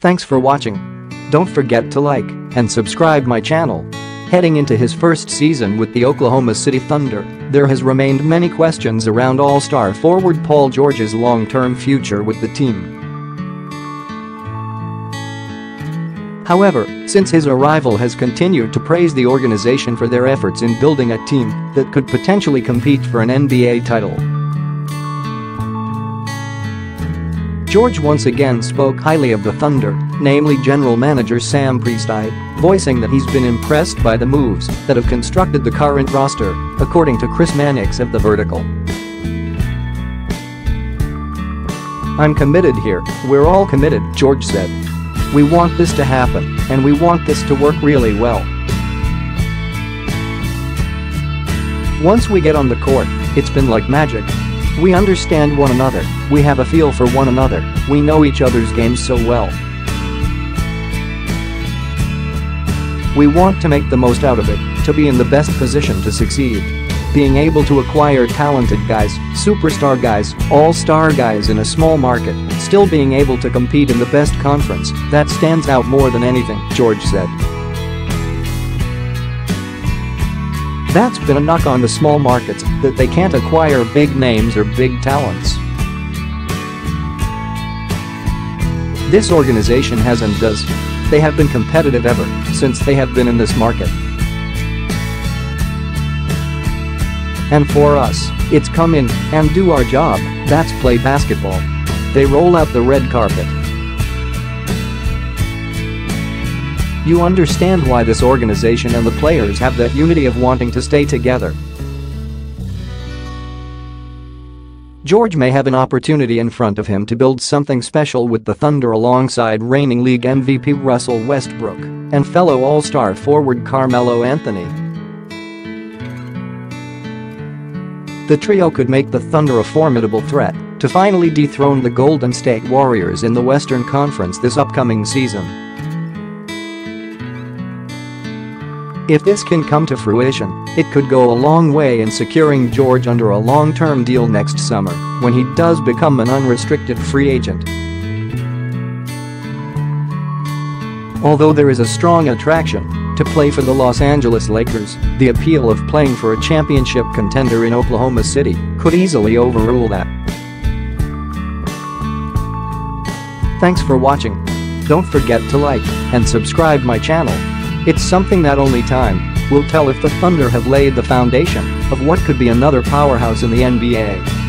Thanks for watching. Don't forget to like and subscribe my channel. Heading into his first season with the Oklahoma City Thunder, there has remained many questions around All-Star forward Paul George's long-term future with the team. However, since his arrival has continued to praise the organization for their efforts in building a team that could potentially compete for an NBA title. George once again spoke highly of the Thunder, namely general manager Sam Presti, voicing that he's been impressed by the moves that have constructed the current roster, according to Chris Mannix of The Vertical. I'm committed here, we're all committed, George said. We want this to happen, and we want this to work really well. Once we get on the court, it's been like magic. We understand one another, we have a feel for one another, we know each other's games so well. We want to make the most out of it, to be in the best position to succeed. Being able to acquire talented guys, superstar guys, all-star guys in a small market, still being able to compete in the best conference, that stands out more than anything, George said. That's been a knock on the small markets, that they can't acquire big names or big talents. This organization has and does. They have been competitive ever since they have been in this market. And for us, it's come in and do our job, that's play basketball. They roll out the red carpet, You understand why this organization and the players have that unity of wanting to stay together. George may have an opportunity in front of him to build something special with the Thunder alongside reigning league MVP Russell Westbrook and fellow All-Star forward Carmelo Anthony. The trio could make the Thunder a formidable threat to finally dethrone the Golden State Warriors in the Western Conference this upcoming season. If this can come to fruition, it could go a long way in securing George under a long-term deal next summer when he does become an unrestricted free agent. Although there is a strong attraction to play for the Los Angeles Lakers, the appeal of playing for a championship contender in Oklahoma City could easily overrule that. Thanks for watching. Don't forget to like and subscribe my channel it's something that only time will tell if the Thunder have laid the foundation of what could be another powerhouse in the NBA.